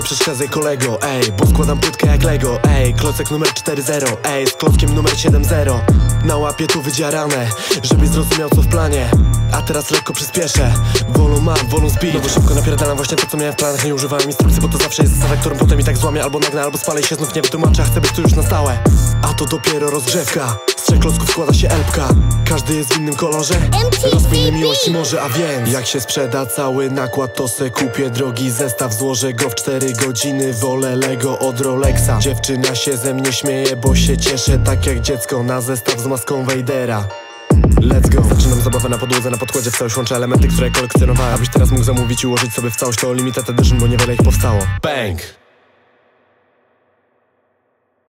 przeszkadzaj kolego, ej Bo składam płytkę jak Lego, ej Klocek numer 4-0, ej Z klockiem numer 7-0 Na łapie tu wydziarane Żebyś zrozumiał co w planie. A teraz lekko przyspieszę. Wolą mam, wolą speed No bo szybko napierdalam właśnie to co miałem w planach. Nie używałem instrukcji, bo to zawsze jest zasada Którą potem i tak złamię albo nagnę Albo spalę się znów. Nie wytłumaczę a Chcę być tu już na stałe. A to dopiero rozgrzewka. Z trzech klocków składa się elpka Każdy jest w innym kolorze. Rozpinny miłości może, a więc? Jak się sprzeda cały nakład to se kupię drogi zestaw. Złożę go w 4 godziny. Wolę Lego od Rolexa. Dziewczyna się ze mnie śmieje, bo się cieszę. Tak jak dziecko na zestaw z maską Vadera Let's go. Zaczynam zabawę na podłodze, na podkładzie w całość łączę elementy, które kolekcjonowałem. Abyś teraz mógł zamówić i ułożyć sobie w całość to limited edition, bo niewiele ich powstało. Bang!